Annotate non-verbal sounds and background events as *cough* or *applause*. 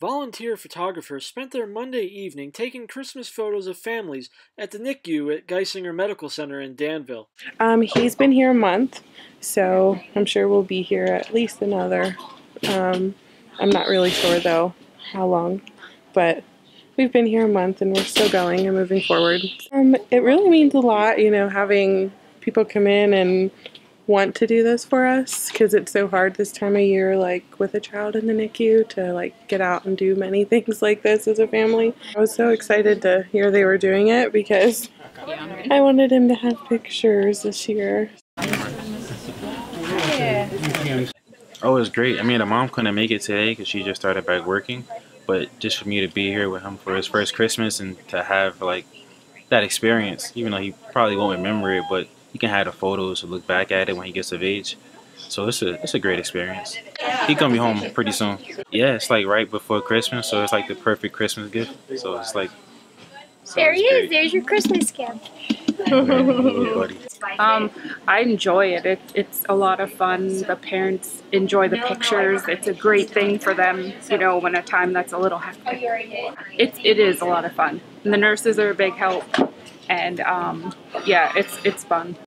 Volunteer photographers spent their Monday evening taking Christmas photos of families at the NICU at Geisinger Medical Center in Danville. Um, he's been here a month, so I'm sure we'll be here at least another. Um, I'm not really sure though how long, but we've been here a month and we're still going and moving forward. Um, it really means a lot, you know, having people come in and want to do this for us because it's so hard this time of year like with a child in the NICU to like get out and do many *laughs* things like this as a family. I was so excited to hear they were doing it because I wanted him to have pictures this year. Oh, it was great. I mean, the mom couldn't make it today because she just started back working. But just for me to be here with him for his first Christmas and to have like that experience, even though he probably won't remember it, but he can have the photos to look back at it when he gets of age. So it's a it's a great experience. He gonna be home pretty soon. Yeah, it's like right before Christmas, so it's like the perfect Christmas gift. So it's like so There he is. There's your Christmas gift. *laughs* Um, I enjoy it. it. It's a lot of fun. The parents enjoy the pictures. It's a great thing for them, you know, when a time that's a little hectic. It's it is a lot of fun. And the nurses are a big help. And um, yeah, it's it's fun.